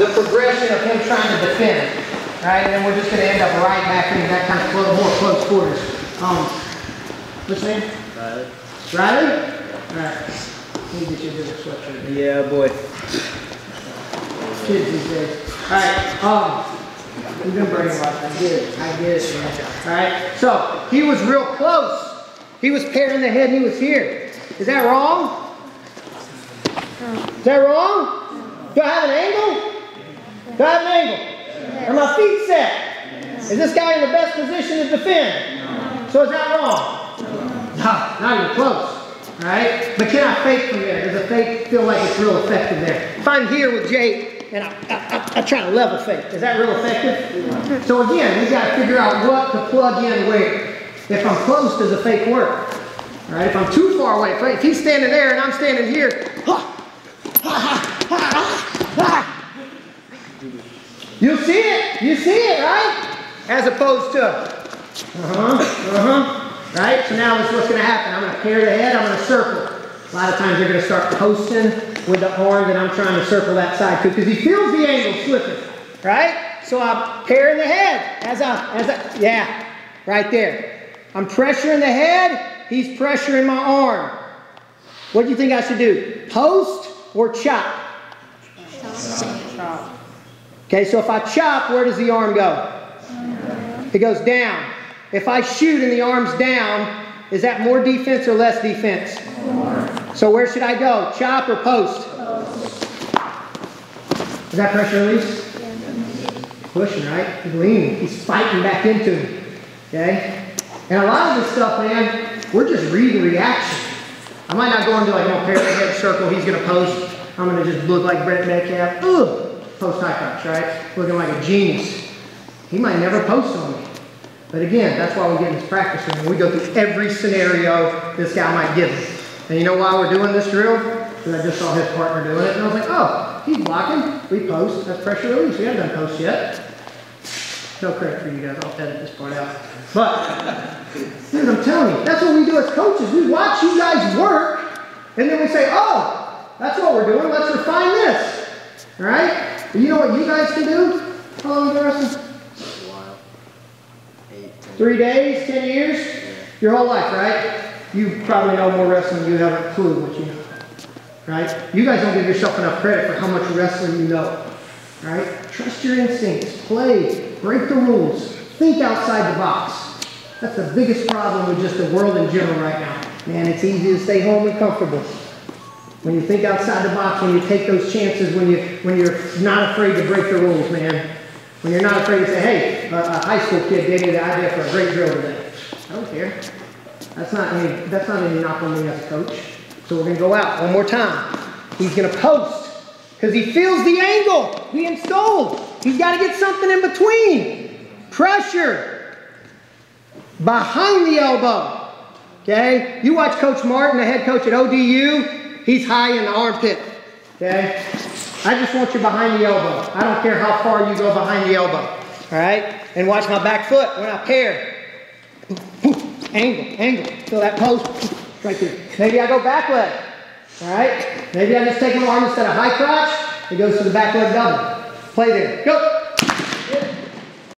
the progression of him trying to defend. Right, and then we're just going to end up right back in that kind of close, more close quarters. Um, what's your name? Riley. Riley? All right. Let me get you a different sweatshirt. Yeah, boy. Kids these days. All right. Um, we've been burning a lot. I get it. I get it. Man. All right. So he was real close. He was pairing the head. He was here. Is that wrong? Is that wrong? Do I have an angle? Do I have an angle? Are my feet set? Is this guy in the best position to defend? So is that wrong? No, you're close. All right? But can I fake from there? Does a fake feel like it's real effective there? If I'm here with Jake and I, I, I, I try to level fake, is that real effective? So again, we got to figure out what to plug in where. If I'm close, does a fake work? All right? If I'm too far away, if he's standing there and I'm standing here, you see it. You see it, right? As opposed to, uh-huh, uh-huh, right? So now this is what's going to happen. I'm going to pair the head. I'm going to circle. A lot of times you're going to start posting with the arm that I'm trying to circle that side too because he feels the angle slipping, right? So I'm pairing the head as I, as I, yeah, right there. I'm pressuring the head. He's pressuring my arm. What do you think I should do? Post or? Chop. Okay, so if I chop, where does the arm go? It goes down. If I shoot and the arm's down, is that more defense or less defense? So where should I go? Chop or post? Is that pressure release? Pushing, right? He's leaning. He's fighting back into me. Okay? And a lot of this stuff, man, we're just reading reaction. I might not go into like, oh, parallel head circle, he's going to post. I'm going to just look like Brent Metcalf. Ugh! Post high crotch, right? Looking like a genius. He might never post on me. But again, that's why we get in this practice room. We go through every scenario this guy might give us. And you know why we're doing this drill? Because I just saw his partner doing it. And I was like, oh, he's blocking. We post. That's pressure release. We haven't done post yet. No credit for you guys. I'll edit this part out. But, dude, I'm telling you, that's what we do as coaches. We watch you guys work, and then we say, oh, that's what we're doing. Let's refine this. All right? But you know what you guys can do? How long you wrestling? Three days, ten years? Your whole life, right? You probably know more wrestling than you have a clue what you know. Right? You guys don't give yourself enough credit for how much wrestling you know. Right? Trust your instincts. Play. Break the rules. Think outside the box. That's the biggest problem with just the world in general right now. Man, it's easy to stay home and comfortable. When you think outside the box, when you take those chances, when, you, when you're not afraid to break the rules, man. When you're not afraid to say, hey, a, a high school kid gave me the idea for a great drill today. I don't care. That's not any, that's not any knock on me as a coach. So we're going to go out one more time. He's going to post because he feels the angle being stole. He's got to get something in between. Pressure behind the elbow. Okay? You watch Coach Martin, the head coach at ODU. He's high in the armpit. Okay? I just want you behind the elbow. I don't care how far you go behind the elbow. All right? And watch my back foot when I pair. Angle, angle. Feel that post right there. Maybe I go back leg. All right? Maybe I just take my arm instead of high crotch. It goes to the back leg double. Play there. Go.